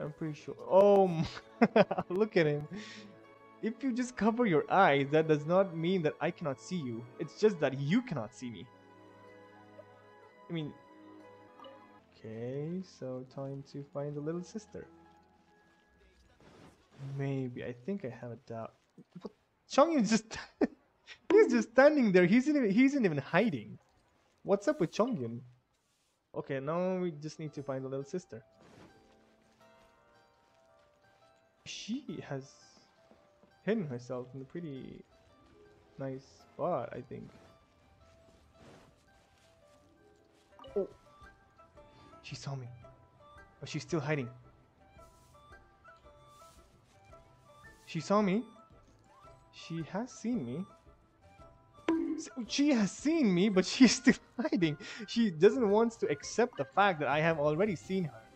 I'm pretty sure. Oh, look at him. If you just cover your eyes, that does not mean that I cannot see you. It's just that you cannot see me. I mean, okay, so time to find the little sister. Maybe I think I have a doubt. What? Chongyun just he's just standing there. He's even he isn't even hiding. What's up with Chongyun? Okay, now we just need to find the little sister. She has hidden herself in a pretty nice spot, I think. Oh, she saw me. But she's still hiding. She saw me. She has seen me. She has seen me, but she's still hiding. She doesn't want to accept the fact that I have already seen her.